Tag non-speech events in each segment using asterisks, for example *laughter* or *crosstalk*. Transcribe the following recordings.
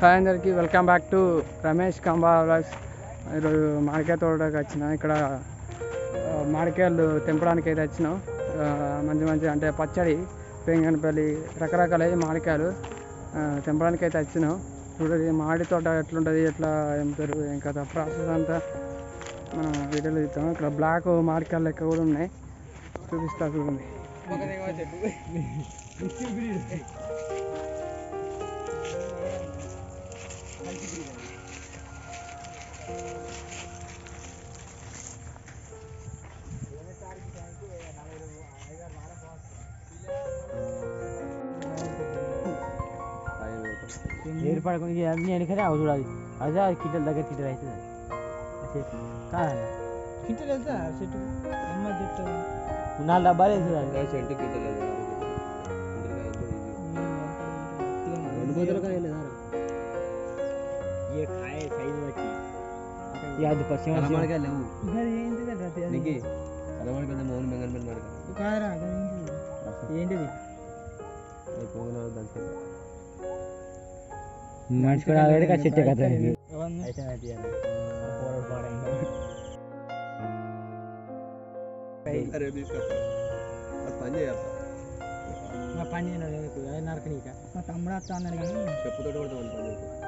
Hi అందరికీ welcome back to Ramesh Kamba vlogs. ఈరోజు మామిడికాయ తోటకి వచ్చిన. ఇక్కడ ఆ, మామిడికాయలు తెంపడానికి అయితే వచ్చినాం. మంచి మంచి అంటే పచ్చడి పెంగనపల్లి రకరకాల మామిడికాయలు ఆ, తెంపడానికి అయితే వచ్చినాం. చూడండి మామిడి తోట ఎట్లుంటుంది ఎట్లా ఏం పేరు ఏం కదా ప్రాసెస్ అంతా మనం వీడియోలో ఇస్తాం ఇక్కడ బ్లాక్ మామిడికాయలు లెక్క కూడా ఉన్నాయి. చూపిస్తా చూడండి. *laughs* ఏర్పడకుండా అన్ని వెనకనే అవి చూడాలి అదే అది కింటల దగ్గర కింటల అవుతుంది అసలు కాదన్న కింటలు వెళ్తా చెట్టు అమ్మ చెట్టు నాలుగు డబ్బాలు వేస్తుంది అది చెట్టు కింటలేదు ఏ కాయ సైజు బట్టి ಯಾವ್ದು ಪರ್ಸಿ ಅಲ್ಲ ಮಾಡ್ಕಲ್ಲ ಹೂ ಗರಿ ಏಂದಿದೆ ಗತಿ ನಿಗಿ ಅಲ್ಲ ಮಾಡ್ಕಲ್ಲ ಮೌನ ಬೆಂಗನ್ ಮೇಲೆ ಮಾಡ್ಕಲ್ಲ ಕಾದ್ರ ಏಂದಿದೆ ಹೋಗನ ದಂತ ಮಾಡ್ಸ್ಕೊಳ ಆಗಡೆ ಕಾ ಸಿಟ್ಟೆ ಕತೆ ಐತೆ ಐತೆ ಫಾರ್ವರ್ಡ್ ಬಾಡ अरे भी इसका अब पानी है आपका मैं पानी नहीं लेने को यार नारकनी का मैं तमड़ा तान नहीं चप्पू तो डोर दो पानी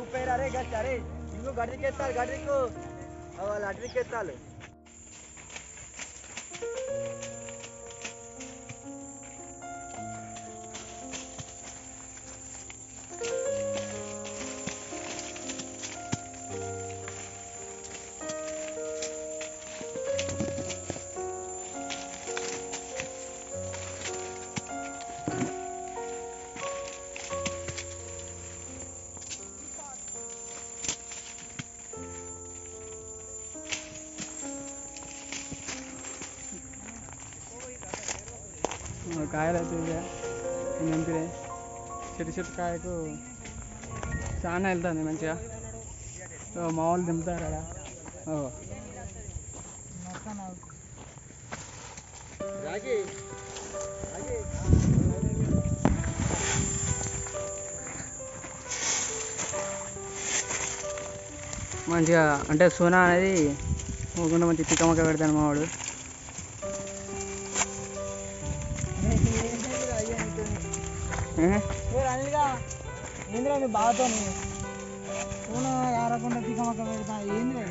रुपये रे गच्चा रे इनको गाड़ी के ताल गाड़ी को हाँ, लाटरी के ताल। కాయలు అయితే ఇదే. చెట్టు చెట్టు కాయకు చాలా వెళ్తుంది మంచిగా. మామూలు దింపుతారు కదా మంచిగా అంటే సోనా అనేది పోకుండా మంచి తిక్కమక్క పెడతాను మావాడు ఏంద్రా మీ బావతో ఫోన్ ఆరకుండా తికమక్క పెడతా ఏంద్రా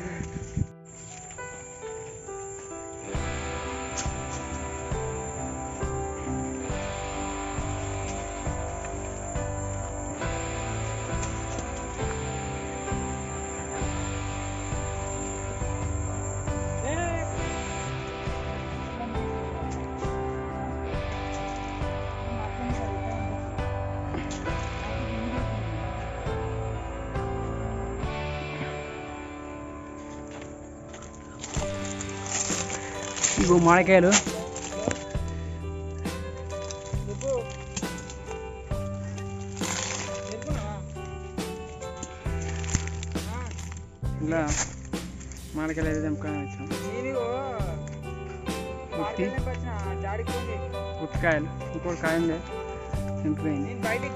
ఇగో మామిడికాయలు. ఇలా మామిడికాయలు అయితే తెంపుకొని వచ్చాం. ఉత్తి. ఉత్తికాయలు ఇంకోటి కాయ ఉంది. తెంపిపోయింది బయటికి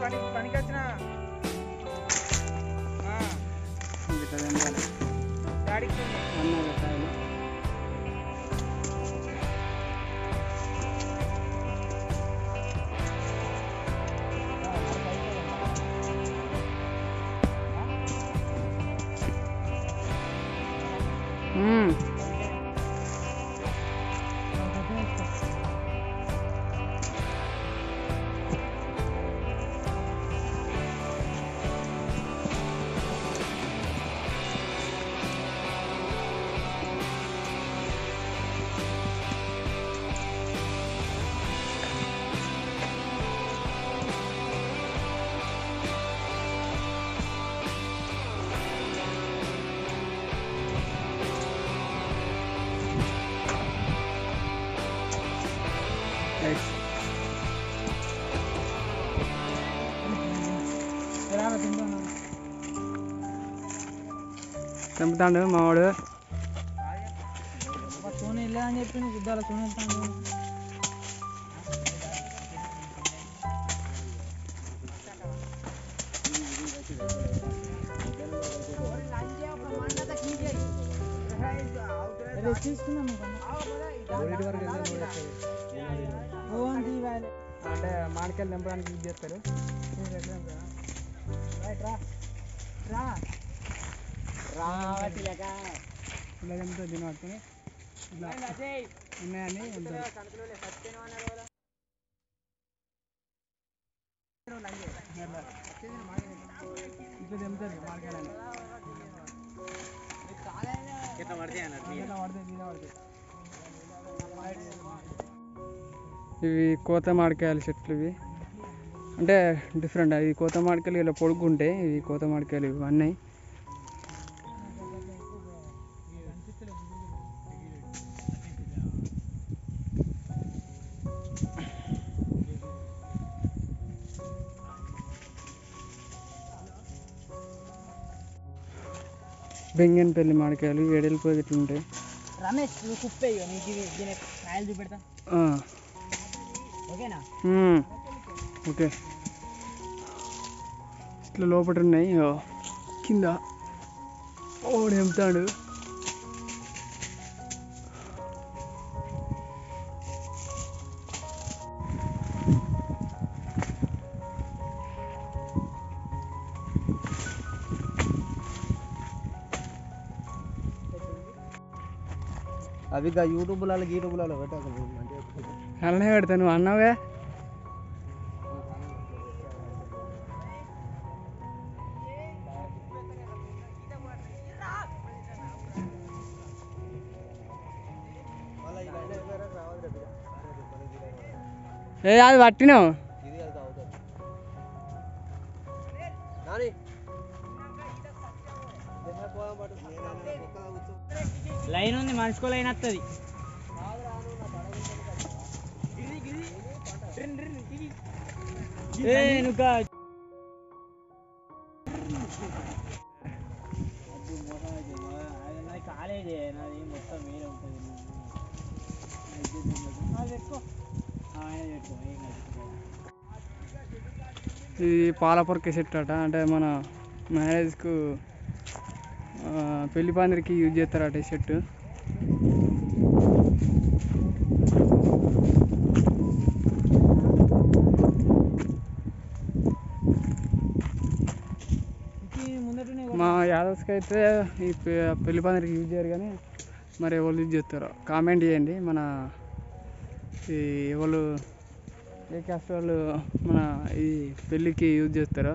प्लेट्स చంపుతాడు మావాడు సోనీ ఇలా అని చెప్పి నువ్వు గుద్దాల సోనీ తీసుకున్నాము అంటే మామిడికాయలు తెంపడానికి యూజ్ చేస్తారు రైట్ రా రా ఇలా తెంపుతారు దీన్ని పట్టుకొని ఇట్లా ఉన్నాయని వెళ్తారు ఇట్లా తెంపుతారు మామిడికాయలని ఇట్లా పడతాయి మీద పడతాయి ఇవి కోత మామిడికాయల చెట్లు ఇవి. అంటే డిఫరెంట్ ఇవి కోత మామిడికాయలు ఇలా పొడుగుంటాయి ఇవి కోత మామిడికాయలు ఇవన్నీ బెంగన్పల్లి మామిడికాయలు ఎడలిపోయి ఇట్లా ఉంటాయి రమేష్ నువ్వు కుప్పే నీకు దీని కాయలు చూపెడతా. ఓకే. ఇట్లా లోపల ఉన్నాయి కింద. ఓడు ఎంపుతాడు అవి ఇక యూట్యూబ్లలో గీట్యూబ్లలో పెట్టాక అంటే అలానే పెడతా నువ్వు అన్నావుగా ఏ అది పట్టినావు తీసుకోలేని వస్తుంది కాలేజీ నాది మొత్తం మీరే ఉంటుంది ఇది పాలపొరక సెట్ అట అంటే మన మ్యారేజ్కు పెళ్ళి పందిరికి యూజ్ చేస్తారట ఈ సెట్ మా అయితే ఈ పె- పెళ్ళి పందిరికి యూజ్ చేయరు కానీ మరి ఎవరు యూజ్ చేస్తారో కామెంట్ చేయండి. మన ఈ ఎవరు ఏ క్యాస్ట్ వాళ్ళు మన ఈ పెళ్ళికి యూజ్ చేస్తారో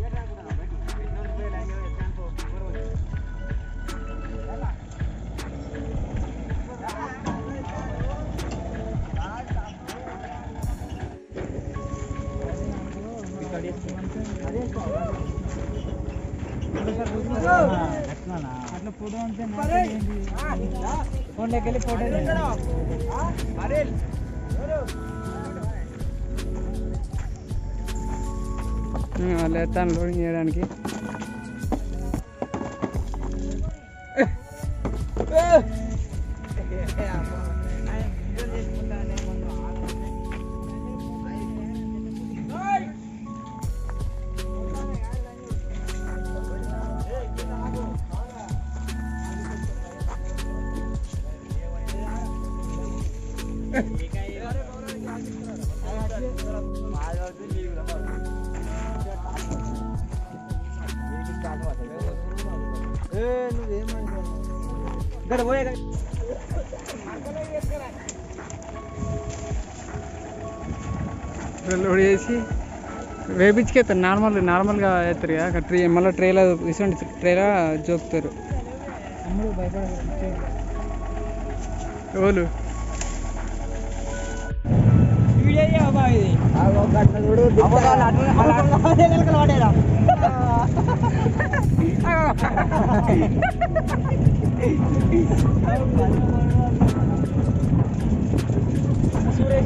ఫోటో ఫోన్లోకి వెళ్ళి ఫోటో వాళ్ళు ఎత్తాను లోడింగ్ చేయడానికి Yeah. ఇక్కడ పోయే లోడ్ చేసి నార్మల్ నార్మల్గా వేస్తారు కదా. అక్కడ ట్రీ మళ్ళీ ట్రేలో ఇసుంటి ట్రేలో జోపుతారు ఎవరు? చూడు